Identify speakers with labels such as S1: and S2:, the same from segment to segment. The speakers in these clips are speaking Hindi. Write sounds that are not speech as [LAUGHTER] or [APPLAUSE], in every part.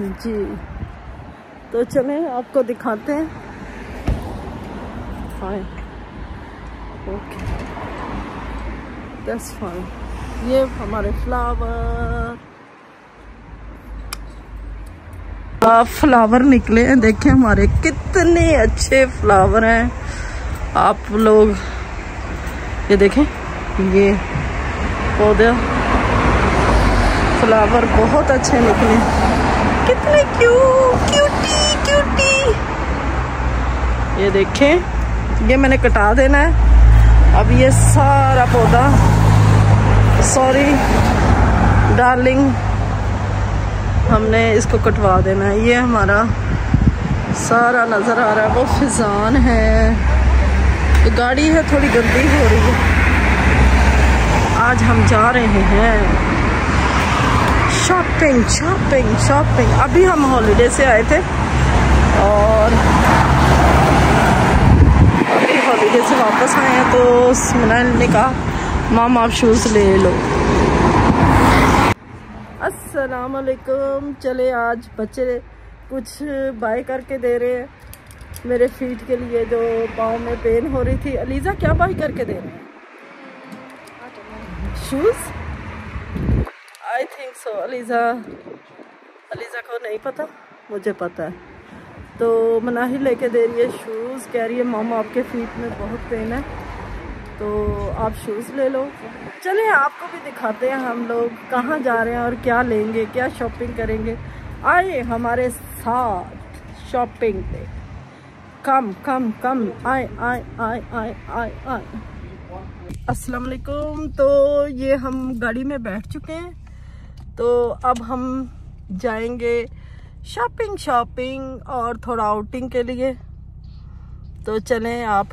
S1: जी। तो चलें, आपको दिखाते हैं। फाइन ओके दैट्स फाइन ये हमारे फ्लावर फ्लावर निकले हैं, देखें हमारे कितने अच्छे फ्लावर हैं। आप लोग, ये देखें, ये पौधे। फ्लावर बहुत अच्छे निकले। क्यू क्यूटी क्यूटी। ये देखें, ये मैंने कटा देना है। अब ये सारा पौधा सॉरी डार्लिंग हमने इसको कटवा देना है। ये हमारा सारा नज़र आ रहा है, वो फिजान है। तो गाड़ी है, थोड़ी गंदी हो रही है। आज हम जा रहे हैं। शॉपिंग शॉपिंग शॉपिंग अभी हम हॉलीडे से आए थे और अभी हॉलीडे से वापस आए हैं तो मनाल ने कहा माम आप शूज़ ले लो। असलकुम चले आज बच्चे कुछ बाय करके दे रहे हैं। मेरे फीट के लिए जो पाँव में पेन हो रही थी। अलीज़ा, क्या बाय करके दे रहे हैं? Shoes I think so Aliza Aliza को नहीं पता? मुझे पता है। तो मनाही लेके दे रही है शूज़ कह रही है, मामा, आपके फीट में बहुत पेन है। तो आप शूज़ ले लो। चले, आपको भी दिखाते हैं हम लोग कहाँ जा रहे हैं और क्या लेंगे, क्या शॉपिंग करेंगे। आए हमारे साथ शॉपिंग पे। कम कम कम आए आए आए आए आए आए। अस्सलाम वालेकुम। तो ये हम गाड़ी में बैठ चुके हैं। तो अब हम जाएँगे शॉपिंग शॉपिंग और थोड़ा आउटिंग के लिए। तो चलें आप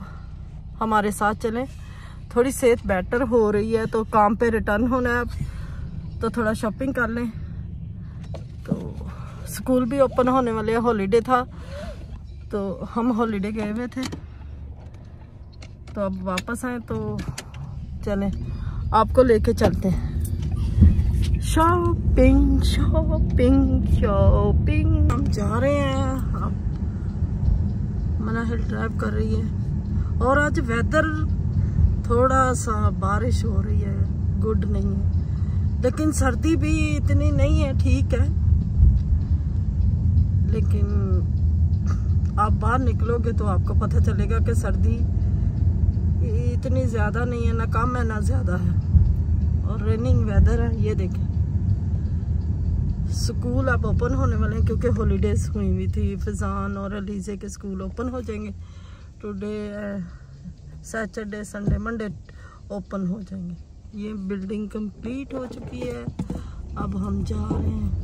S1: हमारे साथ चलें। थोड़ी सेहत बेटर हो रही है तो काम पे रिटर्न होना है अब। तो थोड़ा शॉपिंग कर लें। तो स्कूल भी ओपन होने वाले हॉलीडे था। तो हम हॉलीडे गए हुए थे। तो अब वापस आए तो चलें। आपको लेके चलते हैं। शॉपिंग शॉपिंग शॉपिंग हम जा रहे हैं। अब मना हिल ड्राइव कर रही है। और आज वेदर थोड़ा सा बारिश हो रही है। गुड नहीं है। लेकिन सर्दी भी इतनी नहीं है, ठीक है। लेकिन आप बाहर निकलोगे तो आपको पता चलेगा कि सर्दी इतनी ज़्यादा नहीं है, ना कम है, ना ज़्यादा है। और रेनिंग वेदर है, ये देखें। स्कूल अब ओपन होने वाले हैं क्योंकि हॉलीडेज हुई हुई थी। फिजान और अलीजे के स्कूल ओपन हो जाएँगे। Today Saturday Sunday Monday open हो जाएँगे। ये बिल्डिंग कंप्लीट हो चुकी है। अब हम जा रहे हैं।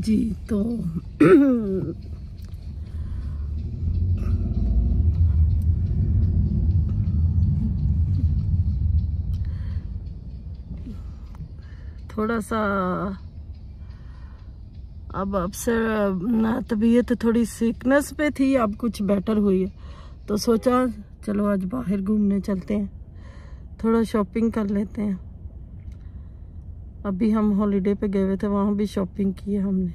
S1: जी तो [CLEARS THROAT] [COUGHS] थोड़ा सा अब अब से ना, तबीयत थोड़ी सिकनेस पे थी, अब कुछ बेटर हुई है। तो सोचा, चलो आज बाहर घूमने चलते हैं। थोड़ा शॉपिंग कर लेते हैं। अभी हम हॉलीडे पे गए हुए थे, वहाँ भी शॉपिंग की है हमने।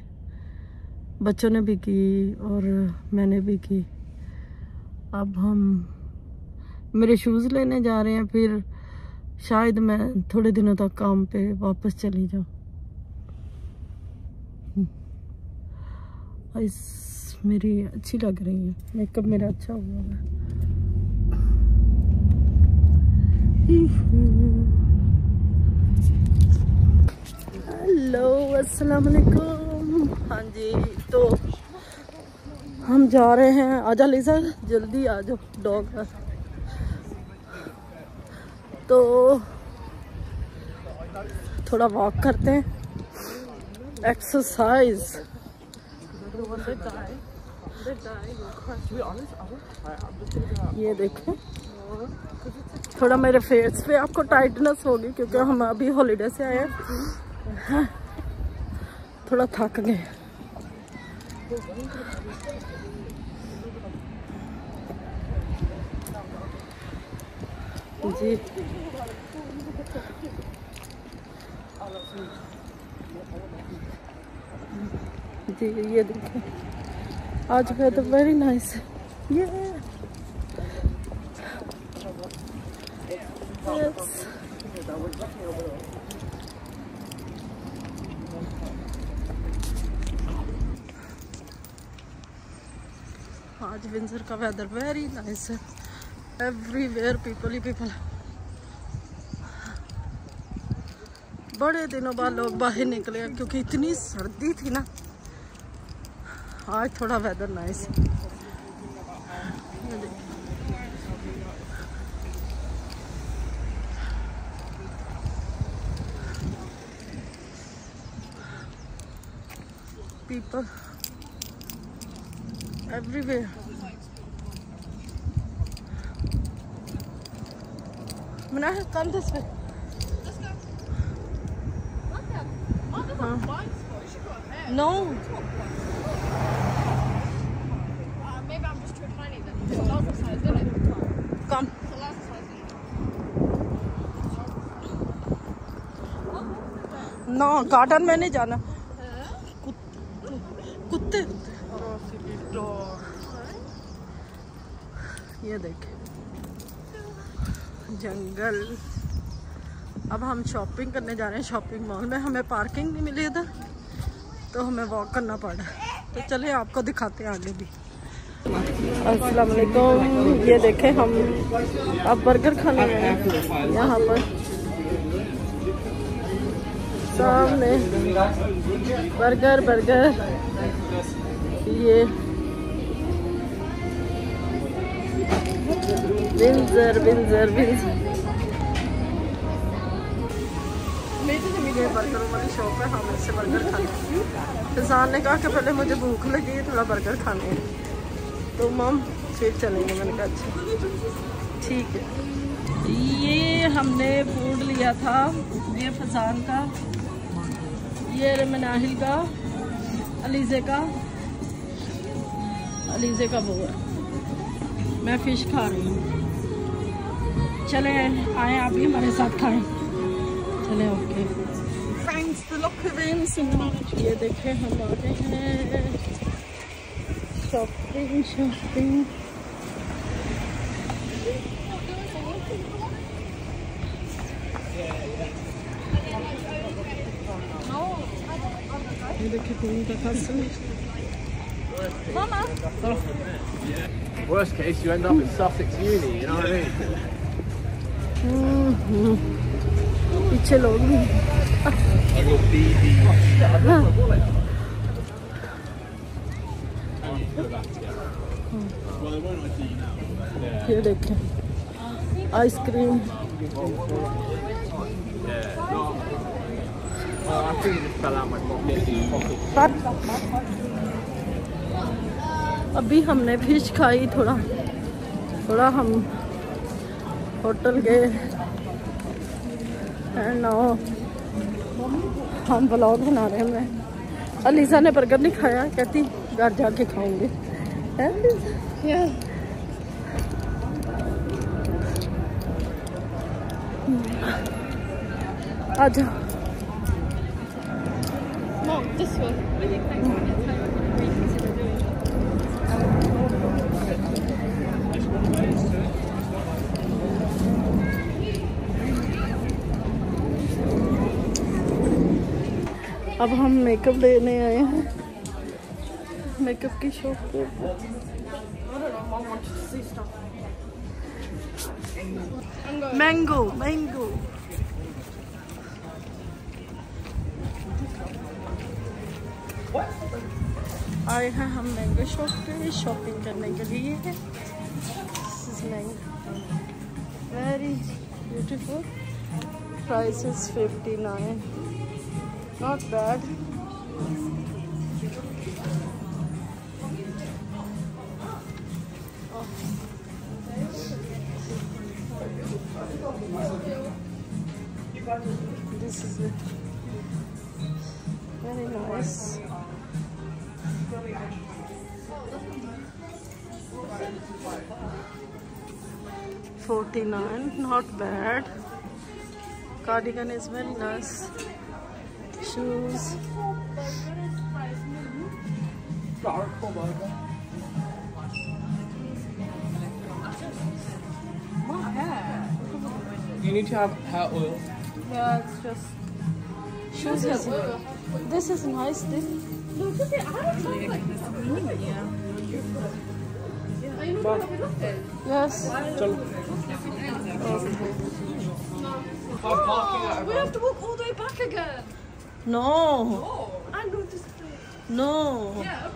S1: बच्चों ने भी की और मैंने भी की। अब हम, मेरे शूज़ लेने जा रहे हैं, फिर शायद मैं थोड़े दिनों तक काम पे वापस चली जाऊँ। इस मेरी अच्छी लग रही है। मेकअप मेरा अच्छा हुआ है। हेलो अस्सलाम वालेकुम हाँ जी तो हम जा रहे हैं। आजा लीजा जल्दी आ जाओ डॉग तो थोड़ा वॉक करते हैं। एक्सरसाइज ये देखें। थोड़ा मेरे फेस पे आपको टाइटनेस होगी क्योंकि हम अभी हॉलीडे से आए हैं। थोड़ा थक गए। जी। जी, ये देखिए। आ चुका तो है तो वेरी नाइस ये आज विंसर का वेदर वेरी नाइस है। एवरीवेयर पीपल ही पीपल बड़े दिनों बाद लोग बाहर निकले क्योंकि इतनी सर्दी थी ना। आज थोड़ा weather nice people, everywhere. This way. Huh? No.
S2: Uh, maybe I'm just too tiny then. It's a larger size, isn't it?
S1: Come.
S2: It's a larger size, isn't
S1: garden में नहीं जाना कुत्ते ये देखे जंगल। अब हम शॉपिंग करने जा रहे हैं शॉपिंग मॉल में। हमें पार्किंग नहीं मिली इधर तो हमें वॉक करना पड़ा तो चलिए आपको दिखाते हैं आगे भी। अस्सलाम वालेकुम ये देखें हम, अब बर्गर खाने आए हैं। यहाँ पर सामने बर्गर बर्गर ये विंजर विंजर विंजर बर्गरों वाली शॉप है हम इससे बर्गर खाने फिजान ने कहा कि पहले मुझे भूख लगी है थोड़ा बर्गर खाने हैं। तो मम फिर चलेंगे मैंने कहा अच्छा ठीक है। ये हमने फ़ूड लिया था ये फजान का ये मनाहिल का अलीज़े का अलीज़े का वो है। मैं फ़िश खा रही हूँ। चले आए आप भी हमारे साथ खाएँ। चले ओके फ्रेंड्स ये देखें हम आ गए हैं। शॉपिंग शॉपिंग ये देखिए कौन का customer
S3: Worst case, you end up in Sussex Uni, you know what I mean?
S1: Hmm, पीछे लोग हाँ। ये देखे आइसक्रीम। अभी हमने फ़िश खाई थोड़ा। थोड़ा हम होटल गए एंड नाउ हम ब्लॉग बना रहे हैं मैं। अलीजा ने बर्गर नहीं खाया कहती घर जाके खाऊँगी। अलीजा? आ जाओ।
S2: No, this one.
S1: अब हम मेकअप लेने आए हैं। मेकअप की शॉप पे। मैंगो मैंगो आए हैं हम मैंगो शॉप पे शॉपिंग करने के लिए। Very beautiful price is fifty nine Not bad. This is it. Very nice. Forty nine, not bad. Cardigan is very nice. Shoes.
S3: You need to have hair oil.
S1: Yeah, it's just. Shoes is. This is nice. This.
S2: Look at it. I don't know. Like,
S1: Yes.
S2: oh, we have to walk all the way back again.
S1: No.
S2: Oh, ah, I know this place.
S1: No.
S2: Yeah,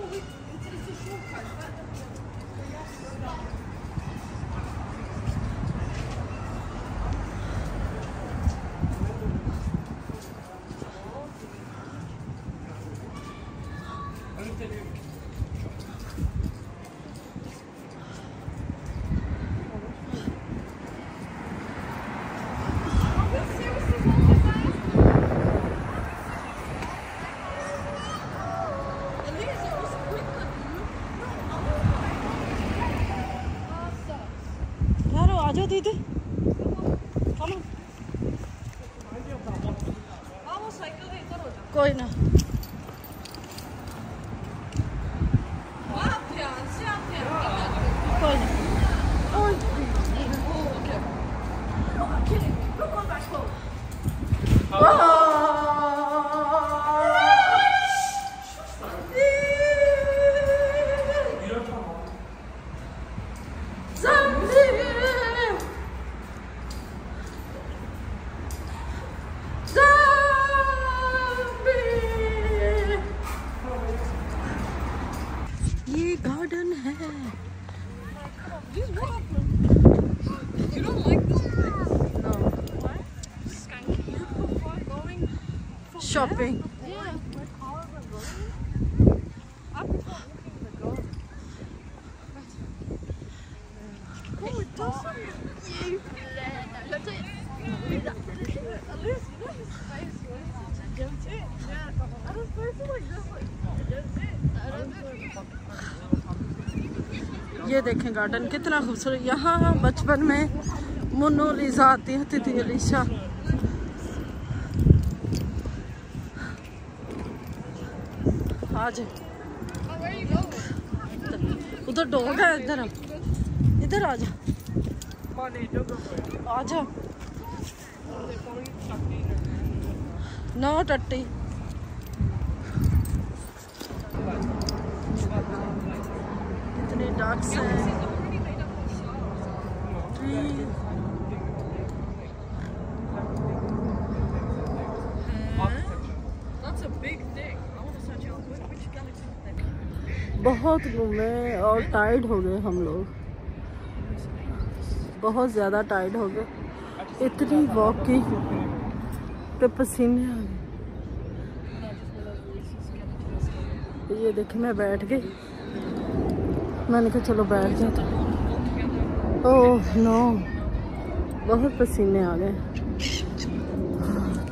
S1: ये देखें गार्डन कितना खूबसूरत। यहाँ बचपन में मुन्नो लीजा आती होती थी अलीशा आज? उधर डॉग है, इधर। इधर आ जा। आ जा। नो टट्टी।
S2: Galaxy is that?
S1: बहुत घूमे और टाइड हो गए हम लोग। बहुत ज़्यादा टाइड हो गए। इतनी वॉक की पे पसीने आ गए। ये देखे मैं बैठ गई। मैंने कहा, चलो बैठ जाते ओह नो बहुत पसीने आ गए।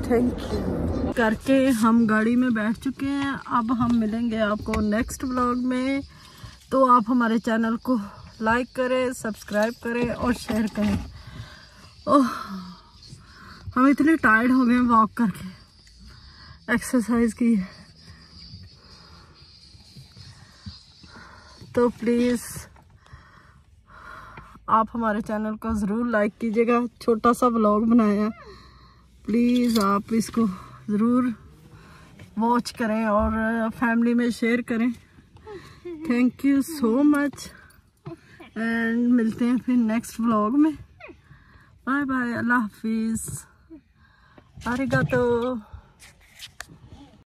S1: थैंक यू करके हम गाड़ी में बैठ चुके हैं। अब हम मिलेंगे आपको नेक्स्ट व्लॉग में। तो आप हमारे चैनल को लाइक करें सब्सक्राइब करें और शेयर करें। ओह, हम इतने टायर्ड हो गए हैं वॉक करके। एक्सरसाइज की। है तो प्लीज़ आप हमारे चैनल को ज़रूर लाइक कीजिएगा। छोटा सा ब्लॉग बनाया प्लीज़ आप इसको ज़रूर वॉच करें और फैमिली में शेयर करें। Thank you so much and मिलते हैं फिर नेक्स्ट व्लॉग में। बाय बाय अल्लाह हाफिज़ आरिगातो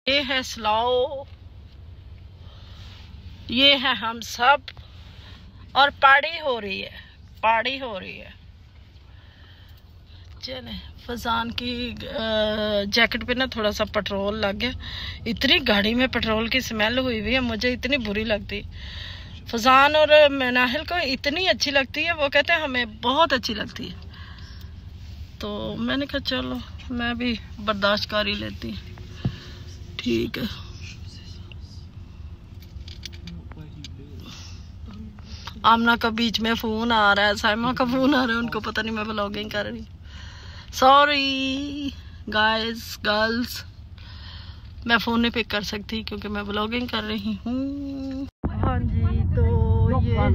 S1: ये है स्लाओ ये है हम सब, और पार्टी हो रही है पार्टी हो रही है। चले, फजान की जैकेट पे ना थोड़ा सा पेट्रोल लग गया। इतनी गाड़ी में पेट्रोल की स्मेल हुई हुई है, मुझे इतनी बुरी लगती। फजान और मनाहिल को इतनी अच्छी लगती है, वो कहते हैं हमें बहुत अच्छी लगती है। तो मैंने कहा, चलो, मैं भी बर्दाश्त कर ही लेती। ठीक है। आमना का बीच में फ़ोन आ रहा है, साइमा का फ़ोन आ रहा है, उनको पता नहीं मैं ब्लॉगिंग कर रही सॉरी गाइस गर्ल्स मैं फ़ोन नहीं पिक कर सकती क्योंकि मैं ब्लॉगिंग कर रही हूँ। हाँ जी तो ये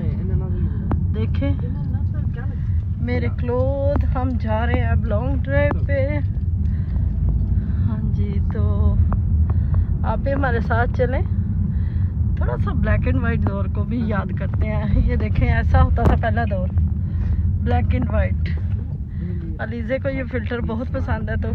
S1: देखें, मेरे क्लोथ हम जा रहे हैं अब लॉन्ग ड्राइव पे। हाँ जी तो आप भी हमारे साथ चलें। थोड़ा सा ब्लैक एंड वाइट दौर को भी याद करते हैं। ये देखें, ऐसा होता था पहला दौर। ब्लैक एंड वाइट अलीज़े को ये फ़िल्टर बहुत पसंद है तो।